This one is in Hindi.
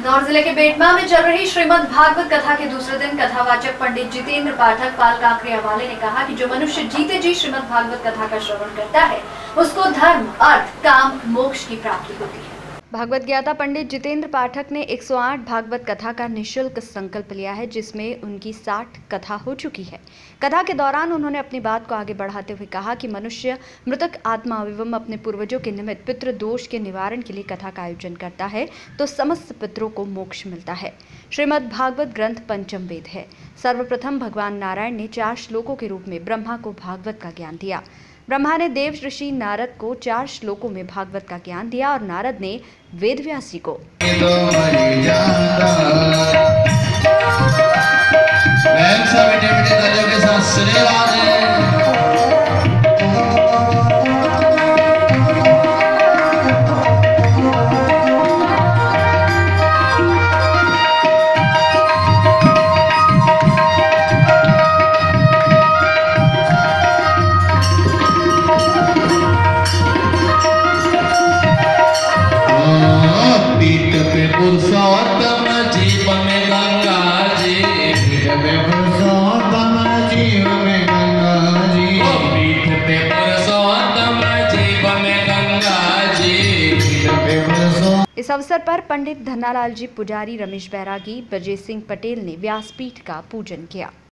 इंदौर ज़िले के बेटमा में चल रही श्रीमद् भागवत कथा के दूसरे दिन कथावाचक पंडित जितेंद्र पाठक पाल काकरिया वाले ने कहा कि जो मनुष्य जीते जी श्रीमद् भागवत कथा का श्रवण करता है, उसको धर्म, अर्थ, काम, मोक्ष की प्राप्ति होती है। भागवत ज्ञाता पंडित जितेंद्र पाठक ने 108 भागवत कथा का निशुल्क संकल्प लिया है, जिसमें उनकी 60 कथा हो चुकी है। कथा के दौरान उन्होंने अपनी बात को आगे बढ़ाते हुए कहा कि मनुष्य मृतक आत्मा एवं अपने पूर्वजों के निमित्त पितृ दोष के निवारण के लिए कथा का आयोजन करता है तो समस्त पितरों को मोक्ष मिलता है। श्रीमद भागवत ग्रंथ पंचम वेद है। सर्वप्रथम भगवान नारायण ने चार श्लोकों के रूप में ब्रह्मा को भागवत का ज्ञान दिया। ब्रह्मा ने देव ऋषि नारद को चार श्लोकों में भागवत का ज्ञान दिया और नारद ने वेदव्यासी को। इस अवसर पर पंडित धनालाल जी पुजारी रमेश बैरागी, ब्रजेश सिंह पटेल ने व्यासपीठ का पूजन किया।